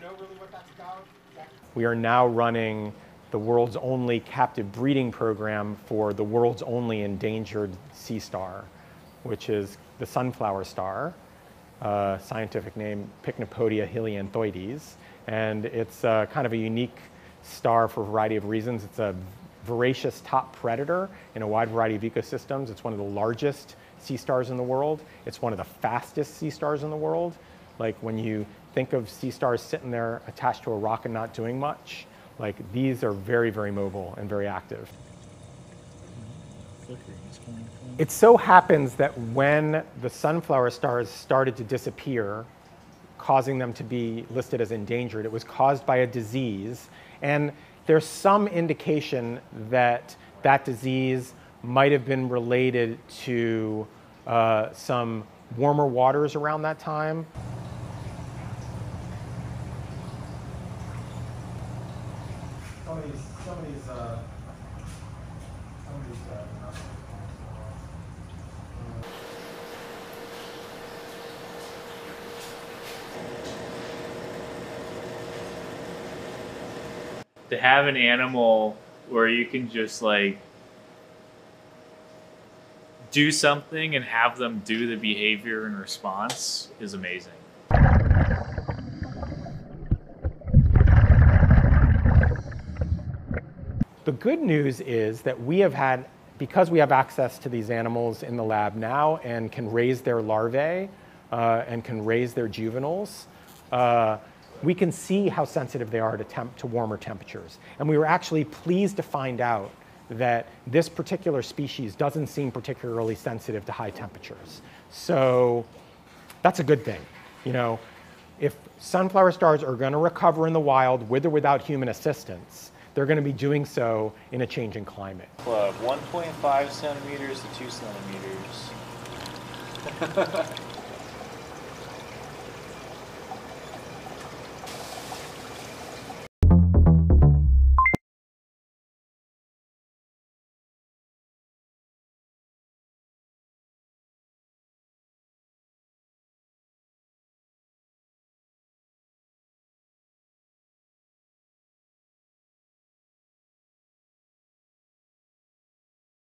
know really what that's about. We are now running the world's only captive breeding program for the world's only endangered sea star, which is the sunflower star, uh, scientific name Pycnopodia helianthoides. And it's uh, kind of a unique star for a variety of reasons. It's a voracious top predator in a wide variety of ecosystems. It's one of the largest sea stars in the world. It's one of the fastest sea stars in the world. Like when you think of sea stars sitting there attached to a rock and not doing much, like these are very, very mobile and very active. It so happens that when the sunflower stars started to disappear, causing them to be listed as endangered, it was caused by a disease. And there's some indication that that disease might have been related to uh, some warmer waters around that time. Uh, uh, to have an animal where you can just like do something and have them do the behavior in response is amazing. The good news is that we have had, because we have access to these animals in the lab now and can raise their larvae uh, and can raise their juveniles, uh, we can see how sensitive they are to, temp- to warmer temperatures. And we were actually pleased to find out that this particular species doesn't seem particularly sensitive to high temperatures. So that's a good thing. You know, if sunflower stars are going to recover in the wild with or without human assistance, they're going to be doing so in a changing climate. Club 1.5 centimeters to 2 centimeters.